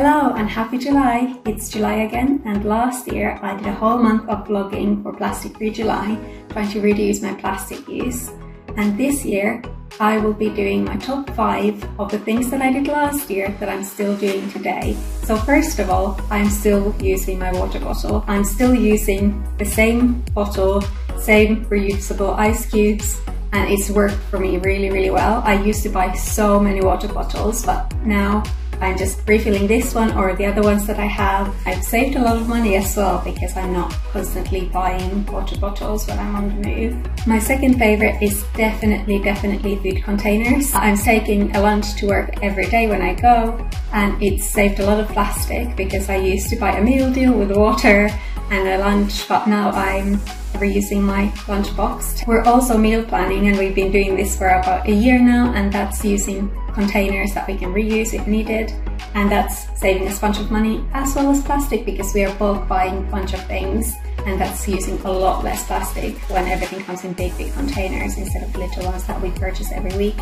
Hello and happy July! It's July again and last year I did a whole month of vlogging for Plastic Free July trying to reduce my plastic use and this year I will be doing my top 5 of the things that I did last year that I'm still doing today. So first of all, I'm still using my water bottle. I'm still using the same bottle, same reusable ice cubes, and it's worked for me really, really well. I used to buy so many water bottles, but now I'm just refilling this one or the other ones that I have. I've saved a lot of money as well because I'm not constantly buying water bottles when I'm on the move. My second favorite is definitely, definitely food containers. I'm taking a lunch to work every day when I go and it's saved a lot of plastic because I used to buy a meal deal with water and a lunch, but now I'm reusing my lunchbox. We're also meal planning and we've been doing this for about a year now and that's using containers that we can reuse if needed. And that's saving us a bunch of money as well as plastic because we are bulk buying a bunch of things and that's using a lot less plastic when everything comes in big big containers instead of little ones that we purchase every week.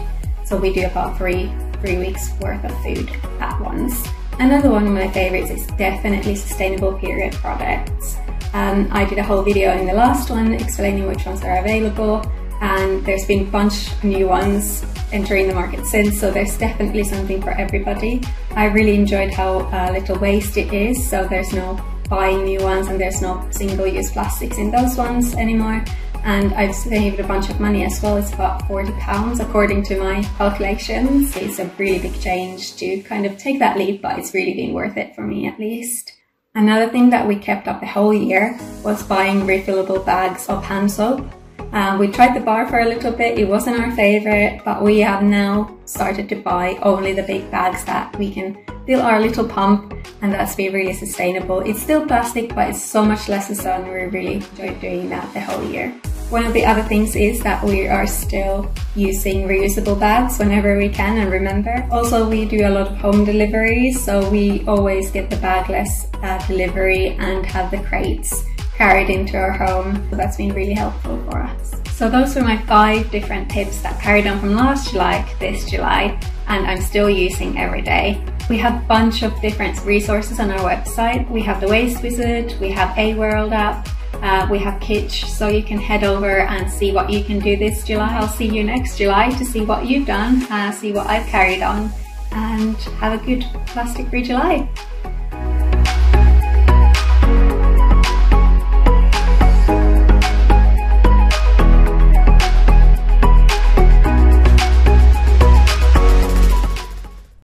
So we do about three three weeks worth of food at once another one of my favorites is definitely sustainable period products um, I did a whole video in the last one explaining which ones are available and there's been a bunch of new ones entering the market since, so there's definitely something for everybody. I really enjoyed how uh, little waste it is, so there's no buying new ones and there's no single-use plastics in those ones anymore. And I've saved a bunch of money as well, it's about 40 pounds according to my calculations. It's a really big change to kind of take that leap, but it's really been worth it for me at least. Another thing that we kept up the whole year was buying refillable bags of hand soap. Um, we tried the bar for a little bit, it wasn't our favorite, but we have now started to buy only the big bags that we can fill our little pump and that's been really sustainable. It's still plastic, but it's so much less so and we really enjoyed doing that the whole year. One of the other things is that we are still using reusable bags whenever we can and remember. Also, we do a lot of home deliveries, so we always get the bagless uh, delivery and have the crates carried into our home. So that's been really helpful for us. So those were my five different tips that carried on from last July to this July and I'm still using every day. We have a bunch of different resources on our website. We have the Waste Wizard, we have a World app, uh, we have Kitsch, so you can head over and see what you can do this July. I'll see you next July to see what you've done, uh, see what I've carried on, and have a good plastic free July.